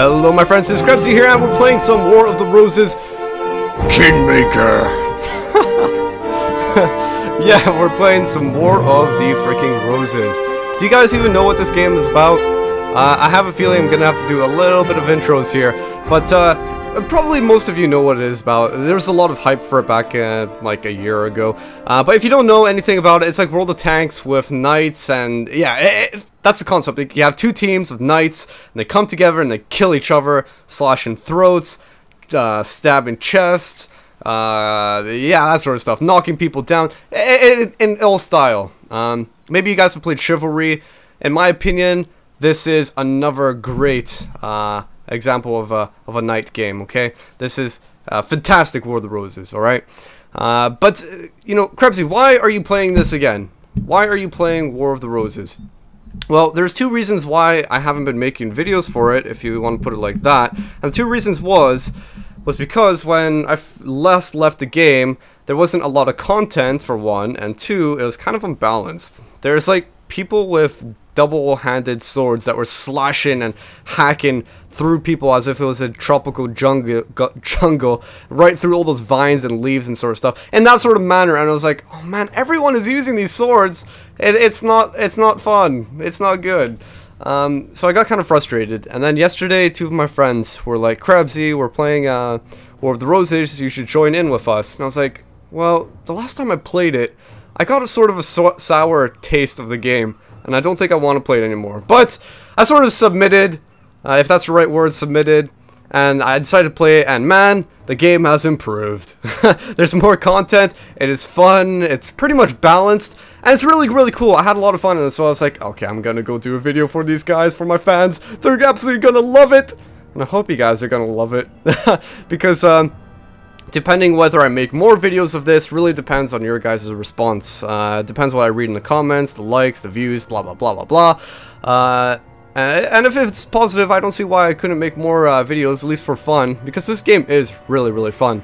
Hello my friends, it's Krebsy here and we're playing some War of the Roses Kingmaker! yeah, we're playing some War of the freaking Roses. Do you guys even know what this game is about? Uh, I have a feeling I'm gonna have to do a little bit of intros here, but uh, probably most of you know what it is about. There's a lot of hype for it back uh, like a year ago. Uh, but if you don't know anything about it, it's like World of Tanks with knights and yeah, it, it, that's the concept. You have two teams of knights, and they come together and they kill each other, slashing throats, uh, stabbing chests, uh, yeah, that sort of stuff, knocking people down, in, in ill style. Um, maybe you guys have played Chivalry. In my opinion, this is another great uh, example of a of a knight game. Okay, this is fantastic War of the Roses. All right, uh, but uh, you know, Krebsy, why are you playing this again? Why are you playing War of the Roses? Well, there's two reasons why I haven't been making videos for it, if you want to put it like that. And the two reasons was, was because when I last left the game, there wasn't a lot of content, for one, and two, it was kind of unbalanced. There's like people with double-handed swords that were slashing and hacking through people as if it was a tropical jungle, jungle, right through all those vines and leaves and sort of stuff, in that sort of manner. And I was like, oh man, everyone is using these swords. It, it's not, it's not fun. It's not good. Um, so I got kind of frustrated. And then yesterday, two of my friends were like, Krebsy, we're playing uh, War of the Roses. You should join in with us. And I was like, well, the last time I played it, I got a sort of a so sour taste of the game and I don't think I want to play it anymore. But I sort of submitted, uh, if that's the right word, submitted, and I decided to play it, and man, the game has improved. There's more content, it is fun, it's pretty much balanced, and it's really, really cool. I had a lot of fun in it, so I was like, okay, I'm gonna go do a video for these guys, for my fans. They're absolutely gonna love it! And I hope you guys are gonna love it. because, um, Depending whether I make more videos of this really depends on your guys' response. Uh, depends what I read in the comments, the likes, the views, blah blah blah blah blah. Uh, and if it's positive, I don't see why I couldn't make more uh, videos, at least for fun, because this game is really, really fun.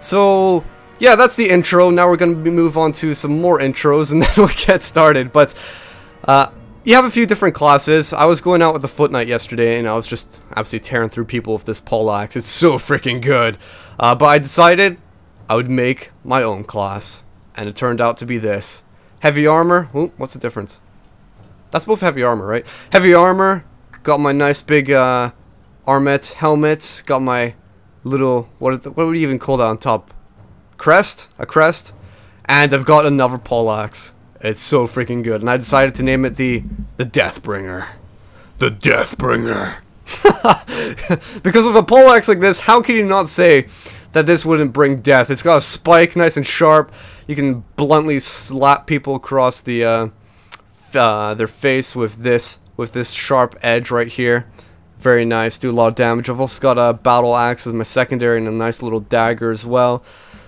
So, yeah, that's the intro. Now we're going to move on to some more intros, and then we'll get started. But, uh, you have a few different classes. I was going out with the Foot Knight yesterday, and I was just absolutely tearing through people with this poleaxe. It's so freaking good. Uh, but I decided I would make my own class, and it turned out to be this. Heavy armor. Ooh, what's the difference? That's both heavy armor, right? Heavy armor. Got my nice big uh, armet helmet. Got my little what what would you even call that on top? Crest, a crest, and I've got another poleaxe. It's so freaking good. And I decided to name it the the Deathbringer. The Deathbringer. because with a poleaxe like this, how can you not say that this wouldn't bring death? It's got a spike, nice and sharp. You can bluntly slap people across the uh, uh, their face with this with this sharp edge right here. Very nice, do a lot of damage. I've also got a battle axe as my secondary and a nice little dagger as well.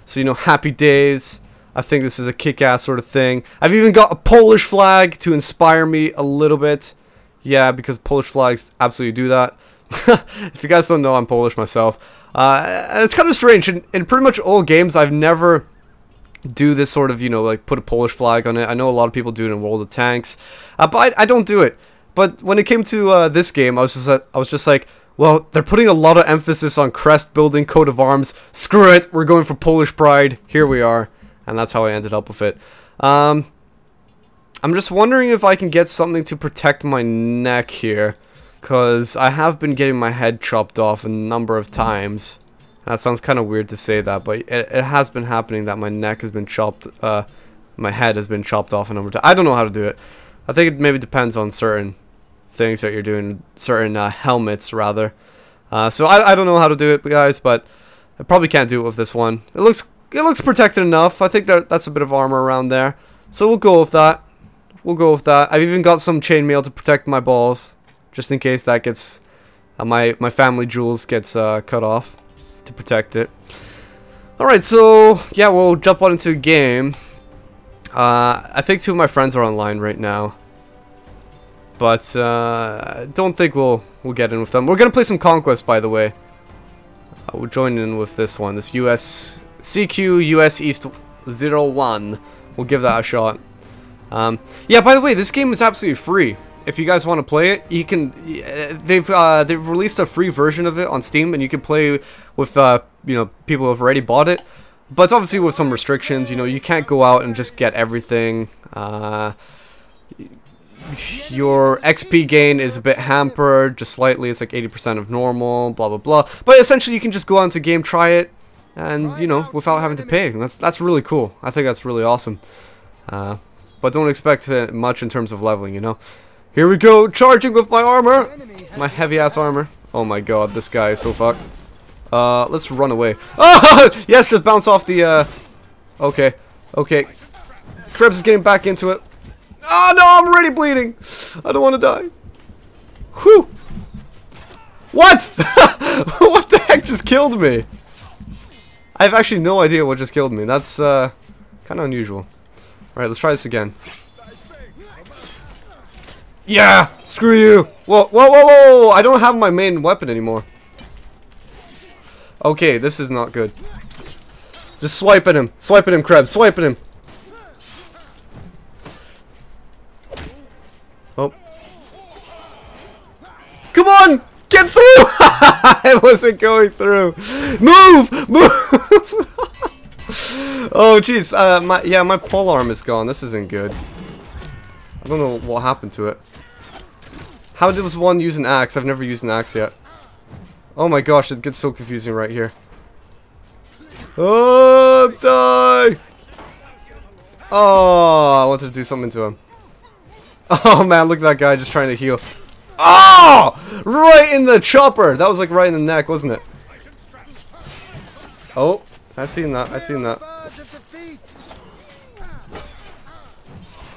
So you know, happy days. I think this is a kick-ass sort of thing. I've even got a Polish flag to inspire me a little bit. Yeah, because Polish flags absolutely do that. if you guys don't know, I'm Polish myself. Uh, and it's kind of strange. In, in pretty much all games, I've never do this sort of, you know, like put a Polish flag on it. I know a lot of people do it in World of Tanks, uh, but I, I, don't do it. But when it came to uh, this game, I was just uh, I was just like, well, they're putting a lot of emphasis on crest building, coat of arms. Screw it, we're going for Polish pride. Here we are and that's how I ended up with it. Um, I'm just wondering if I can get something to protect my neck here, because I have been getting my head chopped off a number of times. That sounds kind of weird to say that, but it, it, has been happening that my neck has been chopped, uh, my head has been chopped off a number of times. I don't know how to do it. I think it maybe depends on certain things that you're doing, certain uh, helmets, rather. Uh, so I, I don't know how to do it, guys, but I probably can't do it with this one. It looks it looks protected enough. I think that that's a bit of armor around there. So we'll go with that. We'll go with that. I've even got some chainmail to protect my balls. Just in case that gets... Uh, my, my family jewels gets uh, cut off. To protect it. Alright, so... Yeah, we'll jump on into a game. Uh, I think two of my friends are online right now. But, uh, don't think we'll, we'll get in with them. We're gonna play some Conquest, by the way. Uh, we'll join in with this one. This US CQ US East 01. We'll give that a shot. Um, yeah, by the way, this game is absolutely free. if you guys want to play it, you can. They've uh, they've released a free version of it on Steam, and you can play with uh, you know people who have already bought it. But it's obviously with some restrictions. You know, you can't go out and just get everything. Uh, your XP gain is a bit hampered, just slightly. It's like 80% of normal, blah blah blah. But essentially, you can just go on to game, try it, and you know, without having to pay. That's that's really cool. I think that's really awesome. Uh, but don't expect much in terms of leveling, you know. Here we go, charging with my armor! My heavy-ass armor. Oh my god, this guy is so fucked. Uh, let's run away. Oh! yes, just bounce off the, uh... Okay. Okay. Krebs is getting back into it. Oh no, I'm already bleeding! I don't want to die. Whew! What? what the heck just killed me? I have actually no idea what just killed me. That's, uh, kind of unusual. Alright, let's try this again. Yeah! Screw you! Whoa, whoa, whoa, whoa! I don't have my main weapon anymore. Okay, this is not good. Just swipe at him. Swipe at him, Krebs. Swipe at him. Oh. Come on! Get through! I wasn't going through. Move! Move! oh, jeez. Uh, my, yeah, my pole arm is gone. This isn't good. I don't know what happened to it. How does one use an axe? I've never used an axe yet. Oh my gosh, it gets so confusing right here. Oh, die! Oh, I wanted to do something to him. Oh man, look at that guy just trying to heal. Oh! Right in the chopper! That was like right in the neck, wasn't it? Oh, I seen that, I seen that.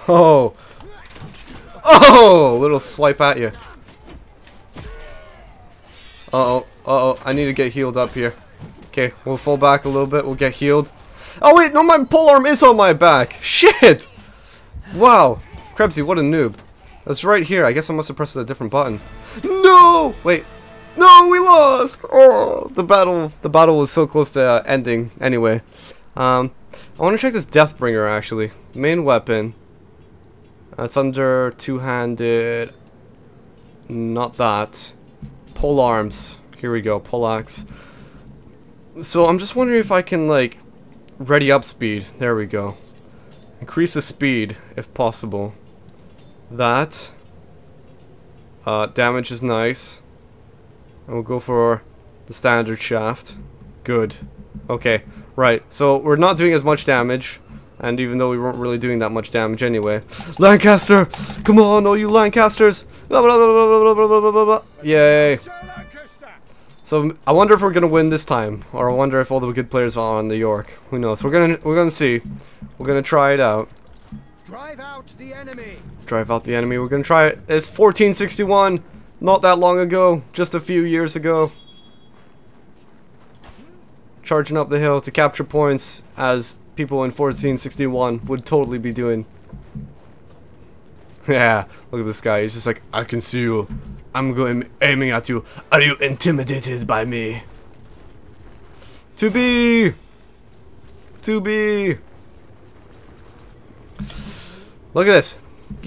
Oh, Oh, little swipe at you. Uh-oh, uh-oh, I need to get healed up here. Okay, we'll fall back a little bit, we'll get healed. Oh wait, no, my pole arm is on my back! Shit! Wow, Krebsy, what a noob. That's right here, I guess I must have pressed a different button. No! Wait, no, we lost! Oh, the battle, the battle was so close to uh, ending, anyway. Um, I want to check this Deathbringer, actually. Main weapon. It's under two-handed. Not that. Pole arms. Here we go, pole axe. So I'm just wondering if I can like ready up speed. There we go. Increase the speed if possible. That. Uh, damage is nice. And we'll go for the standard shaft. Good. Okay, right. So we're not doing as much damage. And even though we weren't really doing that much damage anyway. Lancaster! Come on, all you Lancasters! Yay! So I wonder if we're gonna win this time, or I wonder if all the good players are on the York. Who knows? We're gonna we're gonna see. We're gonna try it out. Drive out the enemy. Drive out the enemy. We're gonna try it. It's 1461. Not that long ago. Just a few years ago. Charging up the hill to capture points as people in 1461 would totally be doing. Yeah, look at this guy. He's just like, I can see you. I'm going aiming at you. Are you intimidated by me? To be! To be! Look at this.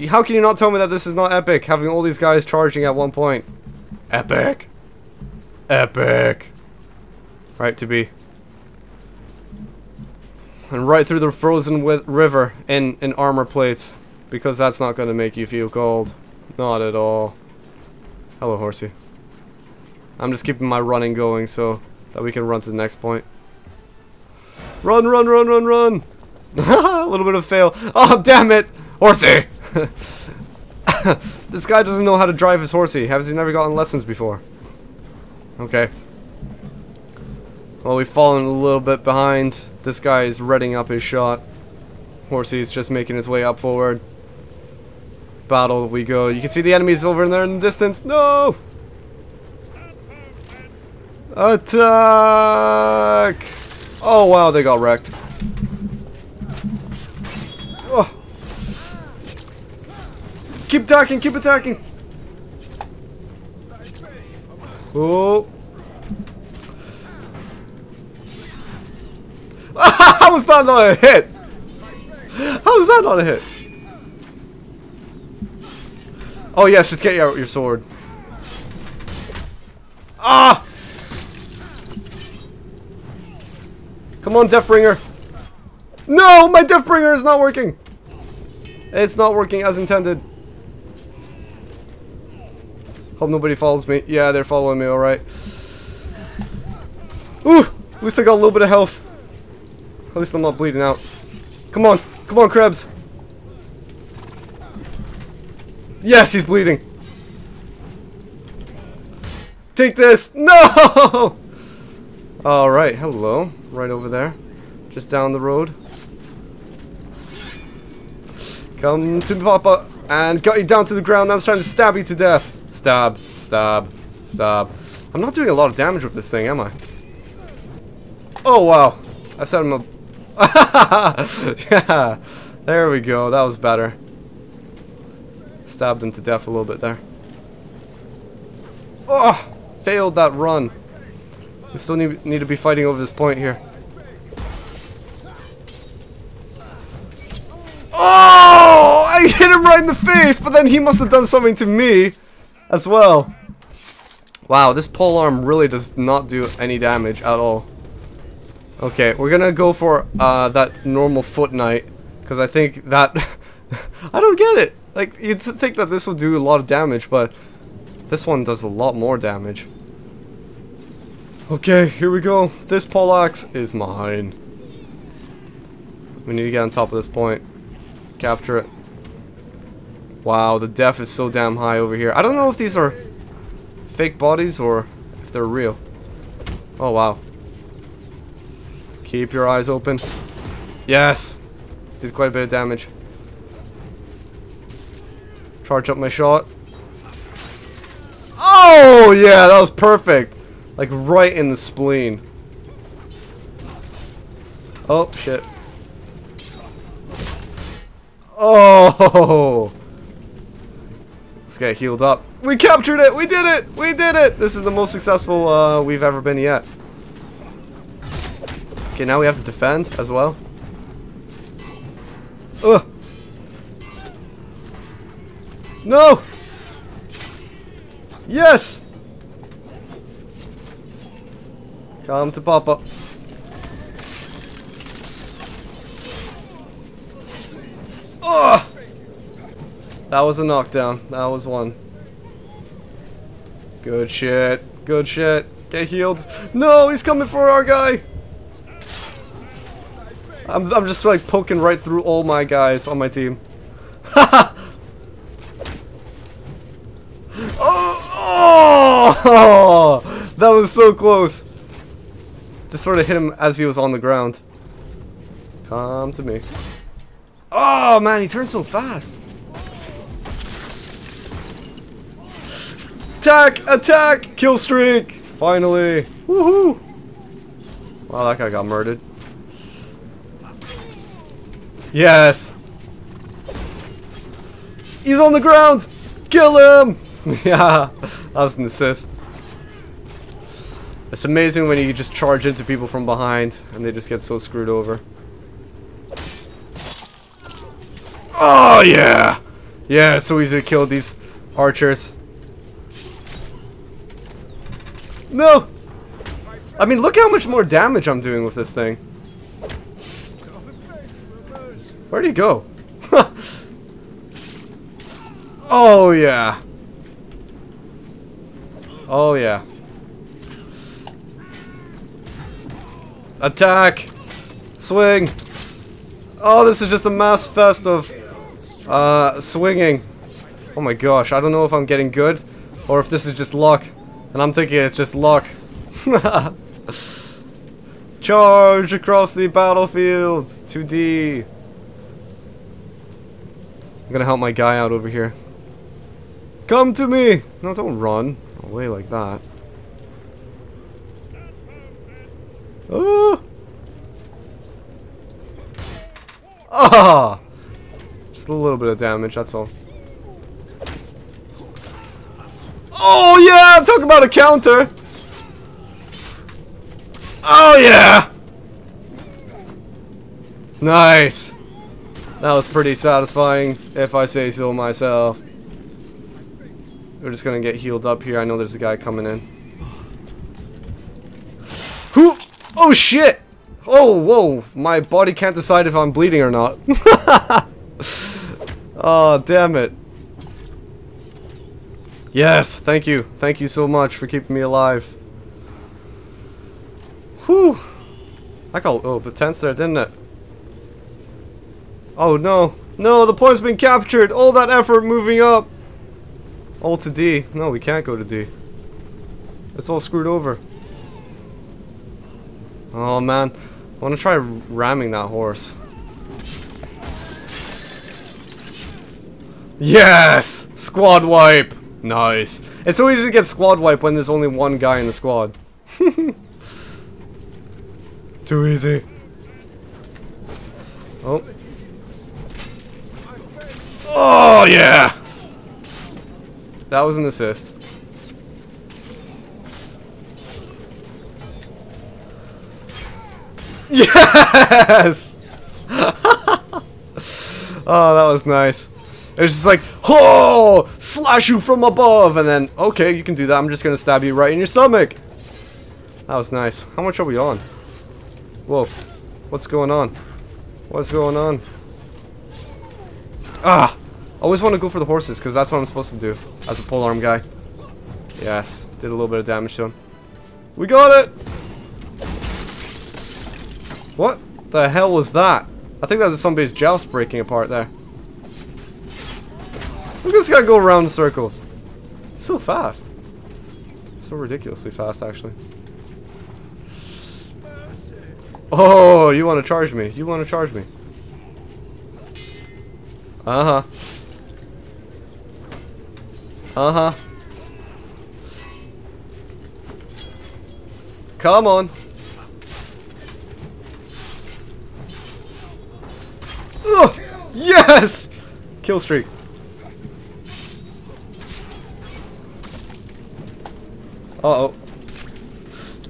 How can you not tell me that this is not epic, having all these guys charging at one point? Epic. Epic. Right, to be and right through the frozen river in, in armor plates. Because that's not going to make you feel cold. Not at all. Hello, horsey. I'm just keeping my running going so that we can run to the next point. Run, run, run, run, run! a little bit of fail. Oh, damn it! Horsey! this guy doesn't know how to drive his horsey. Has he never gotten lessons before? Okay. Well, we've fallen a little bit behind. This guy is readying up his shot. Horsey's just making his way up forward. Battle we go. You can see the enemies over in there in the distance. No! Attack! Oh wow, they got wrecked. Oh. Keep attacking, keep attacking! Oh! How was that not a hit? How was that not a hit? Oh yes, just get out your sword. Ah! Come on, Deathbringer. No, my Deathbringer is not working. It's not working as intended. Hope nobody follows me. Yeah, they're following me, alright. Ooh! At least I got a little bit of health. At least I'm not bleeding out. Come on. Come on, Krebs. Yes, he's bleeding. Take this. No! Alright, hello. Right over there. Just down the road. Come to Papa. And got you down to the ground. Now it's trying to stab you to death. Stab. Stab. Stab. I'm not doing a lot of damage with this thing, am I? Oh, wow. I set him up. yeah. There we go. That was better. Stabbed him to death a little bit there. Oh! Failed that run. We still need, need to be fighting over this point here. Oh! I hit him right in the face, but then he must have done something to me as well. Wow, this pole arm really does not do any damage at all. Okay, we're gonna go for uh, that normal foot knight, because I think that... I don't get it! Like, you'd think that this would do a lot of damage, but this one does a lot more damage. Okay, here we go. This poleaxe is mine. We need to get on top of this point. Capture it. Wow, the def is so damn high over here. I don't know if these are fake bodies or if they're real. Oh, wow. Keep your eyes open. Yes! Did quite a bit of damage. Charge up my shot. Oh, yeah, that was perfect. Like, right in the spleen. Oh, shit. Oh! Let's get healed up. We captured it! We did it! We did it! This is the most successful uh, we've ever been yet. Okay, now we have to defend as well. Ugh! No! Yes! Come to Papa. That was a knockdown. That was one. Good shit. Good shit. Get healed. No, he's coming for our guy! I'm, I'm just like poking right through all my guys on my team. oh, oh, that was so close. Just sort of hit him as he was on the ground. Come to me. Oh man, he turns so fast. Attack! Attack! Kill streak! Finally! Woohoo! Wow, that guy got murdered. Yes! He's on the ground! Kill him! yeah, that was an assist. It's amazing when you just charge into people from behind and they just get so screwed over. Oh yeah! Yeah, it's so easy to kill these archers. No! I mean, look how much more damage I'm doing with this thing. Where'd he go? oh yeah. Oh yeah. Attack! Swing! Oh, this is just a mass fest of uh, swinging. Oh my gosh, I don't know if I'm getting good or if this is just luck. And I'm thinking it's just luck. Charge across the battlefield! 2D! I'm gonna help my guy out over here. Come to me! No, don't run away like that. Oh! Ah! Just a little bit of damage, that's all. Oh yeah! Talking about a counter! Oh yeah! Nice! That was pretty satisfying, if I say so myself. We're just gonna get healed up here. I know there's a guy coming in. Who? Oh shit! Oh, whoa! My body can't decide if I'm bleeding or not. oh, damn it. Yes, thank you. Thank you so much for keeping me alive. Whew. I got oh, the tense there, didn't it? Oh no. No, the point's been captured! All that effort moving up! All to D. No, we can't go to D. It's all screwed over. Oh man. I want to try ramming that horse. Yes! Squad wipe! Nice. It's so easy to get squad wipe when there's only one guy in the squad. Too easy. Oh. Oh, yeah! That was an assist. Yes! oh, that was nice. It was just like, oh, slash you from above, and then, okay, you can do that. I'm just gonna stab you right in your stomach. That was nice. How much are we on? Whoa, what's going on? What's going on? Ah, I always want to go for the horses because that's what I'm supposed to do as a polearm guy. Yes, did a little bit of damage to him. We got it. What the hell was that? I think that was somebody's joust breaking apart there. Look at this guy go around in circles. So fast. So ridiculously fast, actually. Oh, you want to charge me. You want to charge me. Uh-huh. Uh-huh. Come on. Ugh! Yes! Kill streak. Uh-oh.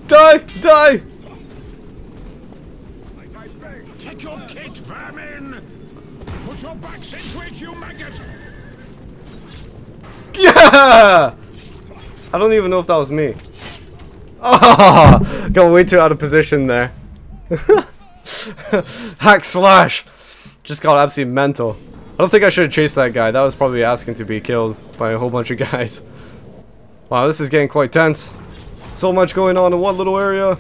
Die! Die! Take your kit, vermin! Put your backs into it, you maggot! Yeah! I don't even know if that was me. Oh, got way too out of position there. Hack slash! Just got absolutely mental. I don't think I should have chased that guy. That was probably asking to be killed by a whole bunch of guys. Wow, this is getting quite tense. So much going on in one little area.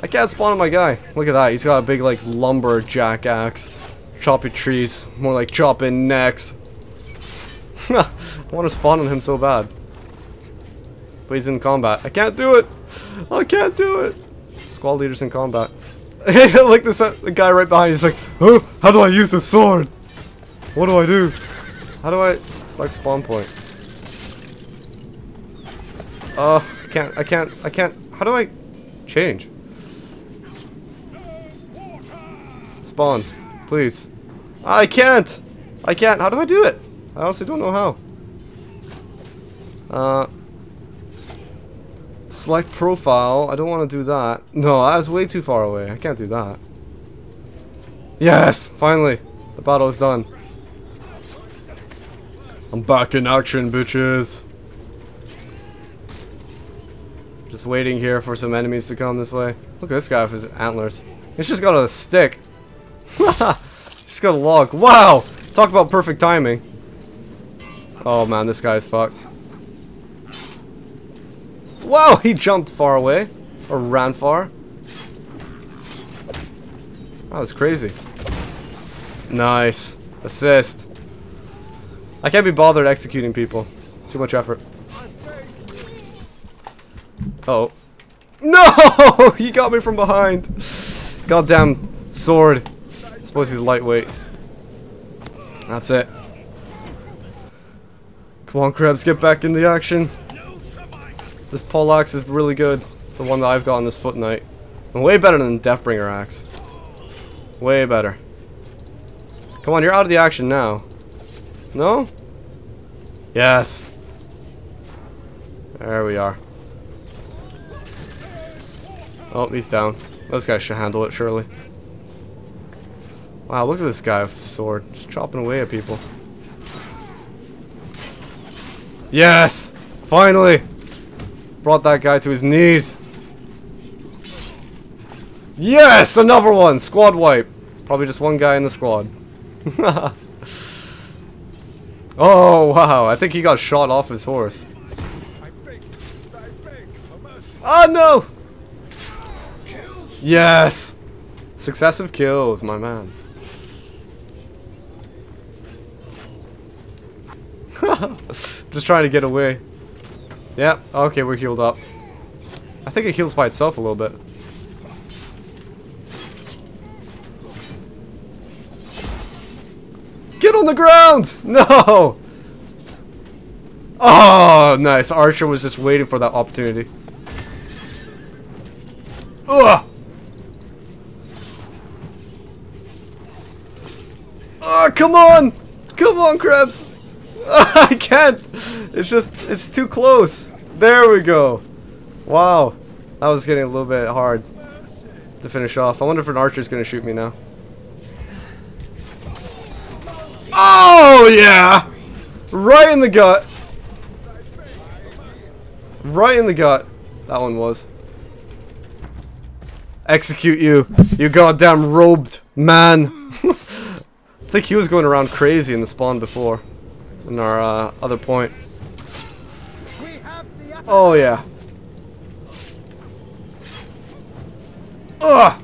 I can't spawn on my guy. Look at that. He's got a big, like, lumberjack axe. Chopping trees. More like chopping necks. I want to spawn on him so bad. But he's in combat. I can't do it. I can't do it. Squad leader's in combat. like this uh, the guy right behind. He's like, oh, how do I use the sword? What do I do? How do I select spawn point? Oh, I can't, I can't, I can't. How do I change? Spawn, please. I can't! I can't. How do I do it? I honestly don't know how. Uh, select profile. I don't want to do that. No, I was way too far away. I can't do that. Yes! Finally! The battle is done. I'm back in action, bitches! Just waiting here for some enemies to come this way. Look at this guy with his antlers. He's just got a stick. He's got a log. Wow! Talk about perfect timing. Oh man, this guy's fucked. Wow, he jumped far away. Or ran far. That was crazy. Nice. Assist. I can't be bothered executing people. Too much effort. Oh. No! He got me from behind. Goddamn sword. I suppose he's lightweight. That's it. Come on, Krebs, get back in the action. This pole axe is really good. The one that I've got on this foot knight. And way better than Deathbringer axe. Way better. Come on, you're out of the action now. No? Yes. There we are. Oh, he's down. Those guys should handle it, surely. Wow, look at this guy with the sword. Just chopping away at people. Yes! Finally! Brought that guy to his knees. Yes! Another one! Squad wipe. Probably just one guy in the squad. oh, wow. I think he got shot off his horse. Oh, no! Yes! Successive kills, my man. Just trying to get away. Yeah, okay, we're healed up. I think it heals by itself a little bit. Get on the ground! No! Oh, nice. Archer was just waiting for that opportunity. Ugh! Come on! Come on, Krebs! I can't! It's just, it's too close. There we go. Wow. That was getting a little bit hard to finish off. I wonder if an archer's gonna shoot me now. Oh, yeah! Right in the gut. Right in the gut. That one was. Execute you, you goddamn robed man. I think he was going around crazy in the spawn before. In our uh, other point. Oh yeah. Ugh!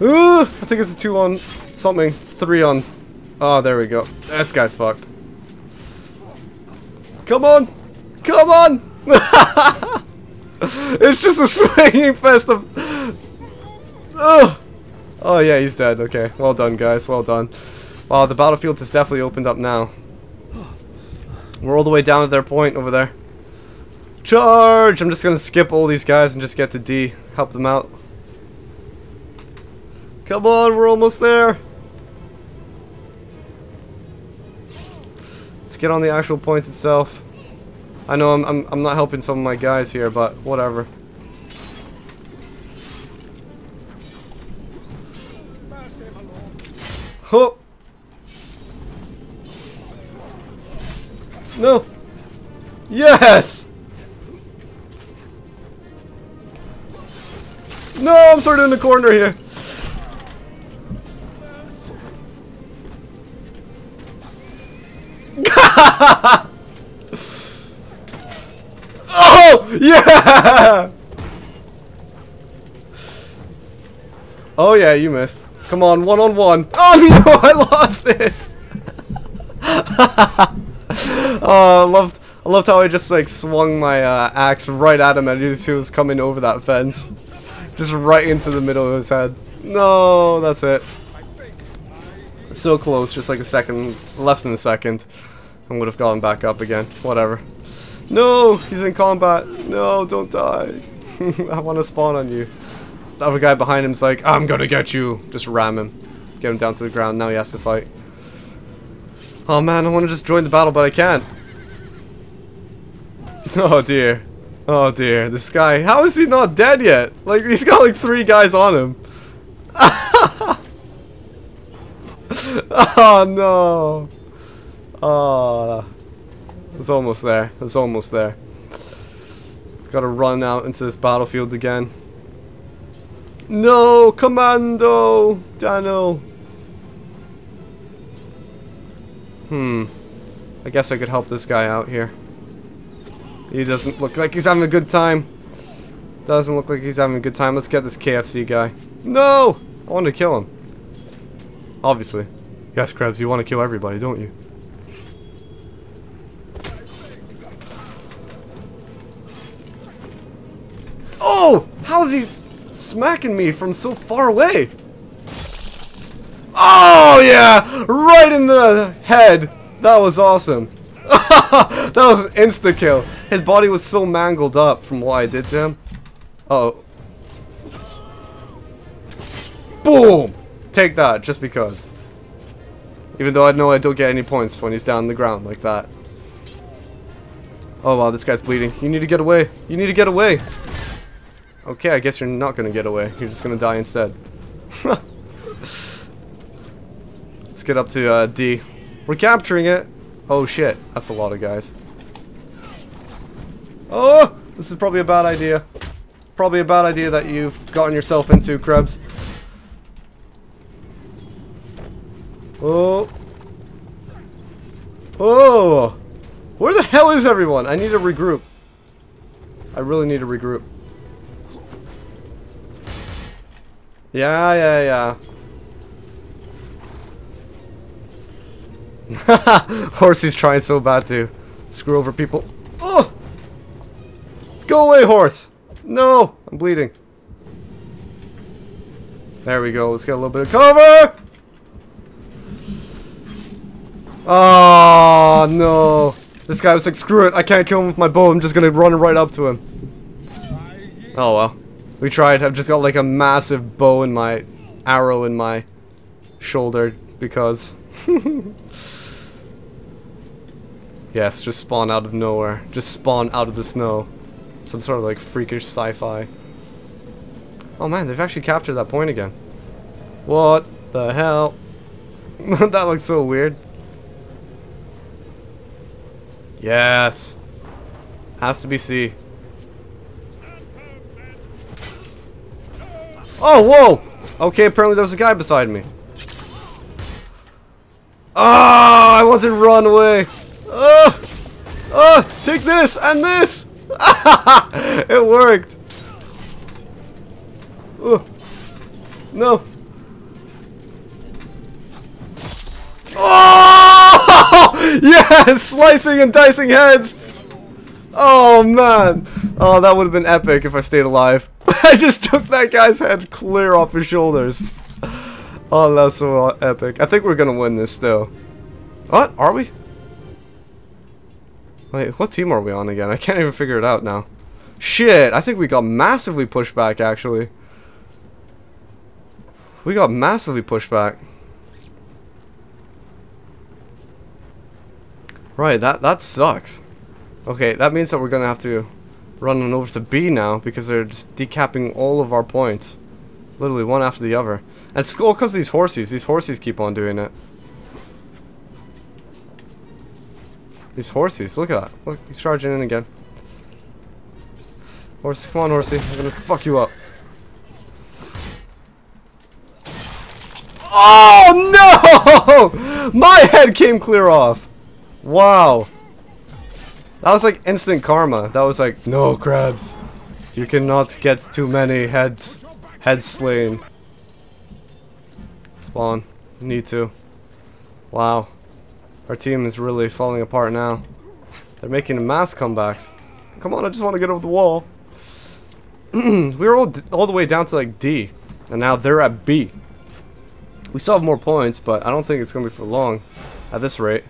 Ooh, I think it's a two on something. It's three on. Oh, there we go. This guy's fucked. Come on! Come on! it's just a swinging fest of. Ugh! Oh yeah, he's dead. Okay, well done, guys. Well done. Wow, the battlefield has definitely opened up now. We're all the way down to their point over there. Charge! I'm just gonna skip all these guys and just get to D. Help them out. Come on, we're almost there. Let's get on the actual point itself. I know I'm, I'm, I'm not helping some of my guys here, but whatever. Oh! No! Yes! No, I'm sort of in the corner here. oh! Yeah! Oh yeah, you missed. Come on, one on one. Oh no, I lost it. oh, I loved, I loved how I just like swung my uh, axe right at him as he was coming over that fence, just right into the middle of his head. No, that's it. So close, just like a second, less than a second, and would have gone back up again. Whatever. No, he's in combat. No, don't die. I want to spawn on you. The other guy behind him's like, I'm gonna get you. Just ram him. Get him down to the ground. Now he has to fight. Oh man, I want to just join the battle, but I can't. Oh dear. Oh dear. This guy, how is he not dead yet? Like, he's got like three guys on him. oh no. Oh. It's almost there. It's almost there. Gotta run out into this battlefield again. No, Commando! Dano! Hmm. I guess I could help this guy out here. He doesn't look like he's having a good time. Doesn't look like he's having a good time. Let's get this KFC guy. No! I want to kill him. Obviously. Yes, Krebs, you want to kill everybody, don't you? Oh! How is he smacking me from so far away? Oh yeah! Right in the head! That was awesome. that was an insta kill. His body was so mangled up from what I did to him. Uh oh. Boom! Take that, just because. Even though I know I don't get any points when he's down on the ground like that. Oh wow, this guy's bleeding. You need to get away. You need to get away. Okay, I guess you're not gonna get away. You're just gonna die instead. Let's get up to uh, D. We're capturing it. Oh shit, that's a lot of guys. Oh, this is probably a bad idea. Probably a bad idea that you've gotten yourself into, Krebs. Oh. Oh. Where the hell is everyone? I need to regroup. I really need to regroup. Yeah, yeah, yeah. Haha horsey's trying so bad to screw over people. Oh! Let's go away, horse! No! I'm bleeding. There we go. Let's get a little bit of cover! Oh, no. This guy was like, screw it. I can't kill him with my bow. I'm just gonna run right up to him. Oh, well. We tried. I've just got like a massive bow in my arrow in my shoulder because Yes, just spawn out of nowhere. Just spawn out of the snow. Some sort of like freakish sci-fi. Oh man, they've actually captured that point again. What the hell? that looks so weird. Yes. Has to be C. Oh, whoa! Okay, apparently there was a guy beside me. Oh, I want to run away. Oh, oh, take this and this. it worked. Oh, no. Oh, yes, slicing and dicing heads. Oh man. Oh, that would have been epic if I stayed alive. I just took that guy's head clear off his shoulders. Oh, that's so epic. I think we're gonna win this though. What? Are we? Wait, what team are we on again? I can't even figure it out now. Shit, I think we got massively pushed back, actually. We got massively pushed back. Right, that, that sucks. Okay, that means that we're gonna have to run on over to B now because they're just decapping all of our points. Literally one after the other. And it's all because of these horses. These horses keep on doing it. These horses, look at that. Look, he's charging in again. Horsey, come on, horsey. I'm gonna fuck you up. Oh no! My head came clear off. Wow. That was like instant karma. That was like, no Krebs. You cannot get too many heads heads slain. Spawn. Need to. Wow. Our team is really falling apart now. They're making mass comebacks. Come on, I just want to get over the wall. we were all, all the way down to like D. And now they're at B. We still have more points, but I don't think it's going to be for long at this rate.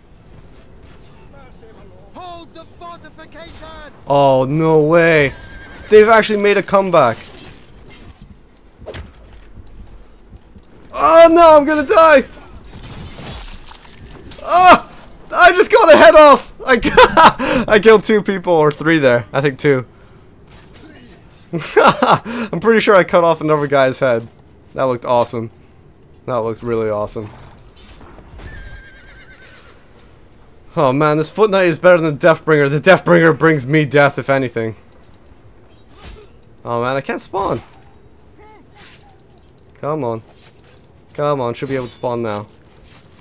Oh, no way. They've actually made a comeback. Oh no, I'm gonna die! Oh! I just got a head off! I, I killed two people, or three there. I think two. I'm pretty sure I cut off another guy's head. That looked awesome. That looked really awesome. Oh man, this Foot Knight is better than the Deathbringer. The Deathbringer brings me death, if anything. Oh man, I can't spawn. Come on. Come on, should be able to spawn now.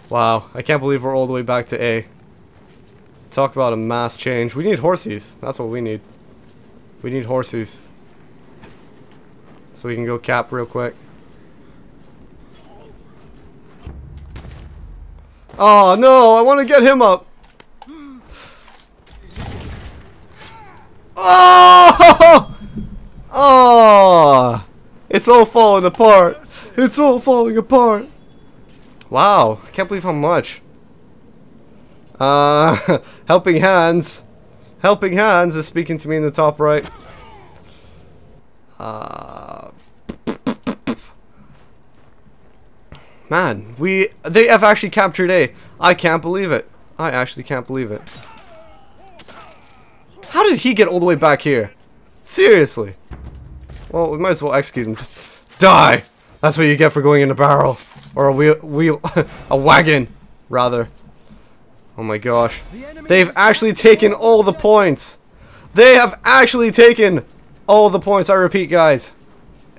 Wow, I can't believe we're all the way back to A. Talk about a mass change. We need horses. That's what we need. We need horses. So we can go cap real quick. Oh no, I want to get him up. Oh! Oh! It's all falling apart. It's all falling apart. Wow, can't believe how much. Uh, Helping Hands. Helping Hands is speaking to me in the top right. Uh, man, we they have actually captured A. I can't believe it. I actually can't believe it. How did he get all the way back here? Seriously. Well, we might as well execute him. Just die. That's what you get for going in a barrel. Or a wheel, wheel a wagon, rather. Oh my gosh. They've actually taken all the points. They have actually taken all the points. I repeat, guys.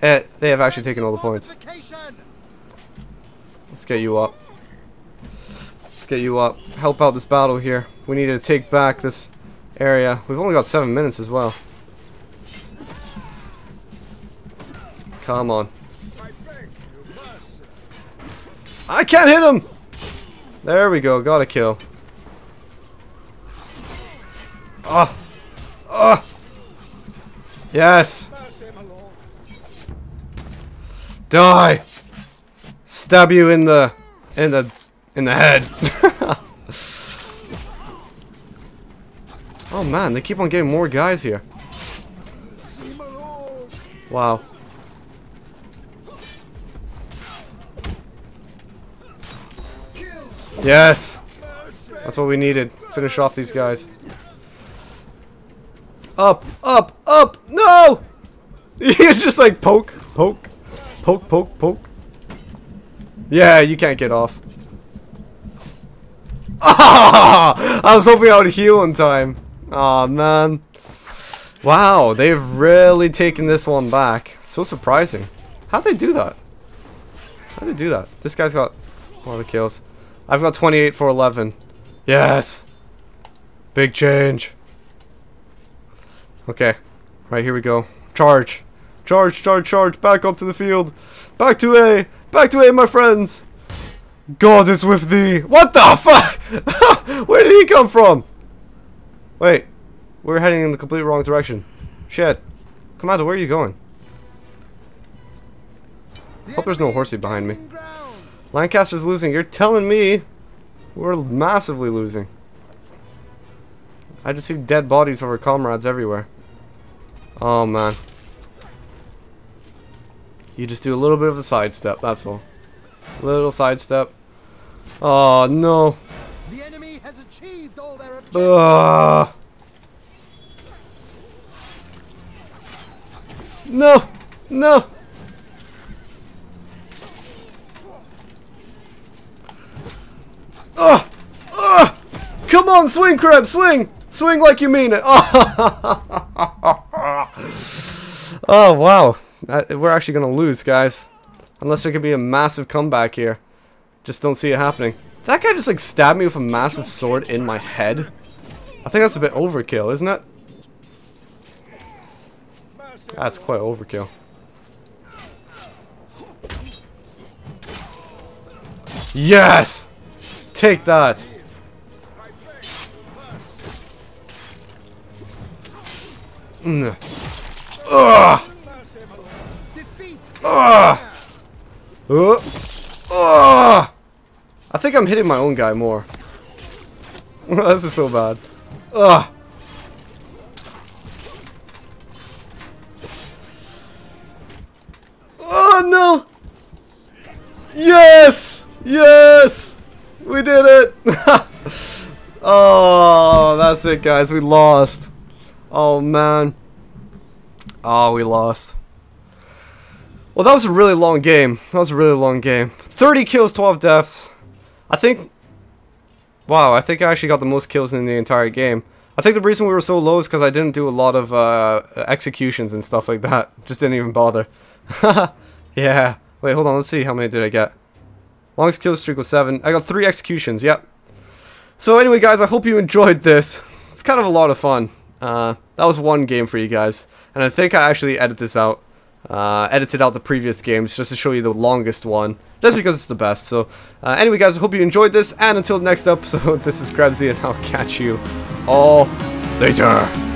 Eh, they have actually taken all the points. Let's get you up. Get you up. Help out this battle here. We need to take back this area. We've only got seven minutes as well. Come on. I can't hit him! There we go. Got a kill. Ah! Ah! Yes! Die! Stab you in the in the in the head. oh man, they keep on getting more guys here. Wow. Yes! That's what we needed. Finish off these guys. Up, up, up! No! He's just like poke, poke, poke, poke, poke. Yeah, you can't get off. Ah! I was hoping I would heal in time. Oh man. Wow, they've really taken this one back. So surprising. How'd they do that? How'd they do that? This guy's got a lot of kills. I've got 28 for 11. Yes! Big change. Okay. Right, here we go. Charge. Charge, charge, charge. Back onto the field. Back to A. Back to A, my friends. God is with thee. What the fuck? Where did he come from? Wait. We're heading in the complete wrong direction. Shit. Commander, where are you going? Hope there's no horsey behind me. Lancaster's losing. You're telling me we're massively losing. I just see dead bodies of our comrades everywhere. Oh man. You just do a little bit of a sidestep, that's all. Little sidestep. Oh no. The enemy has achieved all their objectives. No! No! Ugh! Ugh! Come on, swing, Crab, swing! Swing like you mean it! Oh, oh wow. We're actually gonna lose, guys. Unless there could be a massive comeback here. Just don't see it happening. That guy just like stabbed me with a massive sword in my head. I think that's a bit overkill, isn't it? That's quite overkill. Yes! Take that! Mm. Ugh! Ugh! Uh, uh, I think I'm hitting my own guy more. this is so bad. Ugh. Oh no! Yes! Yes! We did it! oh, that's it guys, we lost. Oh man. Oh, we lost. Well, that was a really long game. That was a really long game. 30 kills, 12 deaths. I think... Wow, I think I actually got the most kills in the entire game. I think the reason we were so low is because I didn't do a lot of uh, executions and stuff like that. Just didn't even bother. yeah. Wait, hold on. Let's see. How many did I get? Longest kill streak was 7. I got 3 executions. Yep. So anyway, guys, I hope you enjoyed this. It's kind of a lot of fun. Uh, that was one game for you guys. And I think I actually edit this out. Uh, edited out the previous games just to show you the longest one. Just because it's the best. So uh, anyway, guys, I hope you enjoyed this. And until the next episode, this is Krebsy, and I'll catch you all later.